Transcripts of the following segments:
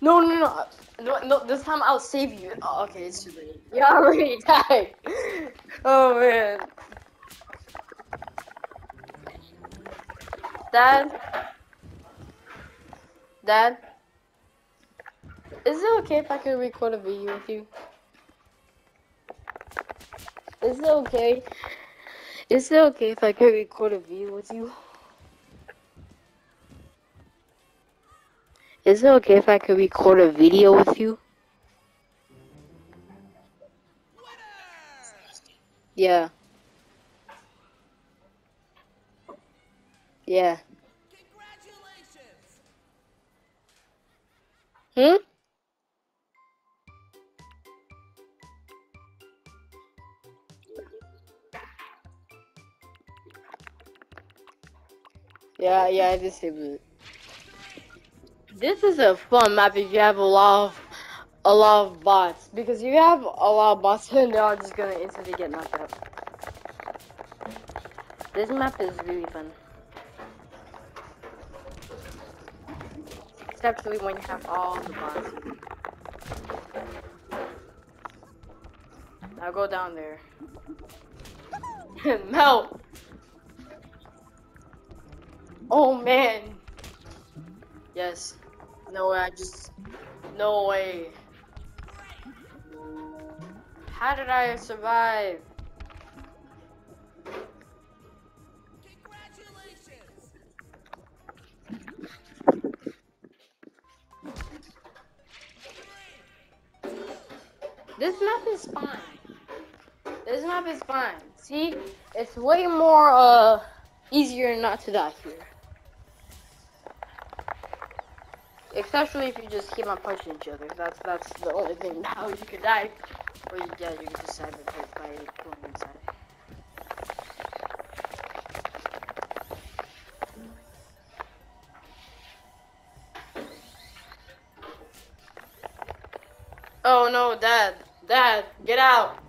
No, no, no. No, no, this time I'll save you. Oh, okay, it's too late. You already died. Oh, man. Dad? Dad? Is it okay if I can record a video with you? Is it okay? Is it okay if I can record a video with you? Is it okay if I could record a video with you? Yeah. Yeah. Hmm? Yeah, yeah, I disabled it. This is a fun map if you have a lot of a lot of bots because you have a lot of bots and they're all just gonna instantly get knocked out. This map is really fun. Especially when you have all the bots. Now go down there. no! Oh man! Yes. No way, I just... No way. How did I survive? This map is fine. This map is fine. See, it's way more uh easier not to die here. Especially if you just keep on punching each other. That's that's the only thing how you can die. Or you, yeah, you can just cyber hit by going inside. Oh no, Dad! Dad, get out!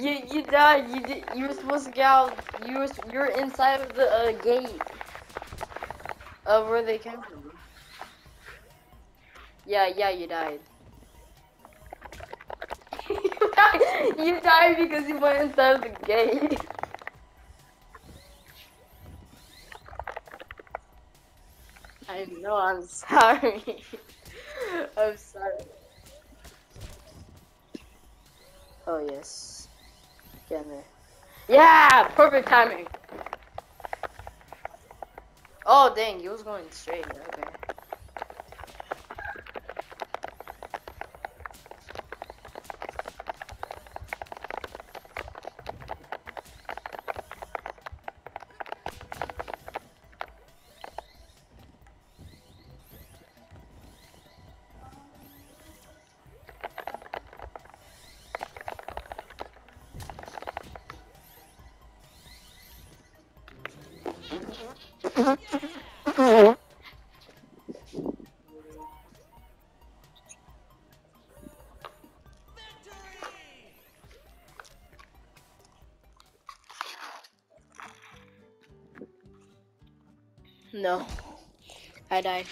You you died. You did. You were supposed to get out. You were you're inside of the uh, gate of where they came from. Yeah, yeah, you died. you died. You died because you went inside of the gate. I know. I'm sorry. I'm sorry. Oh yes. Yeah, perfect timing. Oh dang, you was going straight. Okay. No. I died.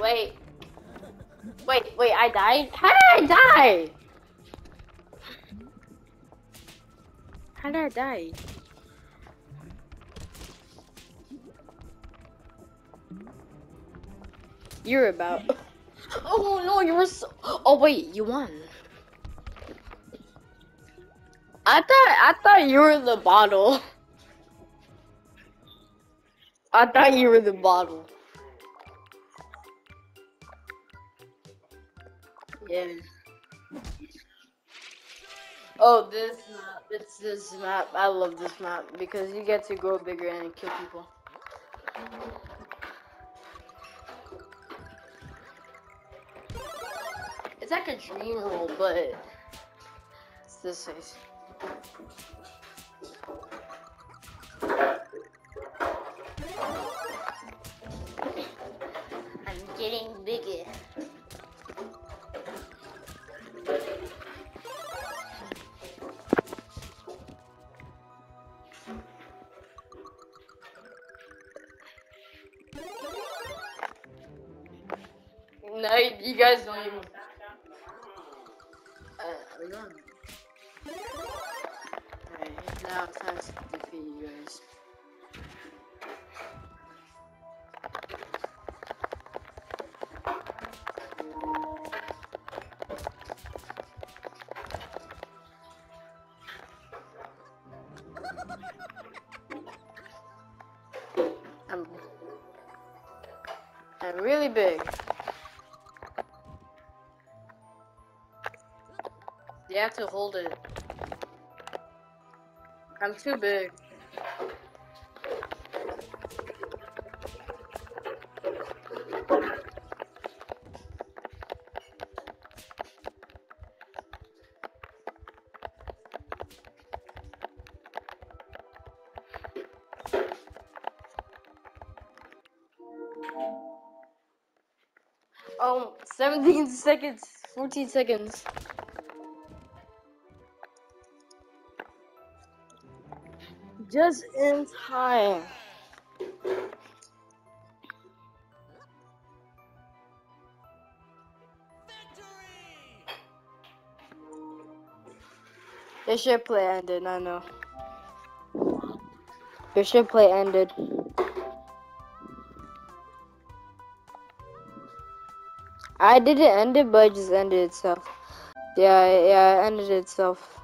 Wait. Wait, wait, I died? How did I die? How did I die? You're about. Oh no, you were so. Oh wait, you won. I thought I thought you were the bottle. I thought you were the bottle. Yeah. Oh, this map. It's this map. I love this map because you get to grow bigger and kill people. It's like a dream roll, but it's this size. I'm getting No, you guys don't even. Now it's time to defeat you guys. I'm, I'm really big. You have to hold it. I'm too big. Um, 17 seconds, 14 seconds. Just in time. Your Share Play ended, I know. Your Share Play ended. I didn't end it, but it just ended itself. Yeah, yeah, it ended itself.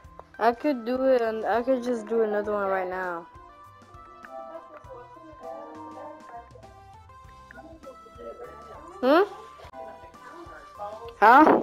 I could do it and I could just do another one right now. Hmm? Huh?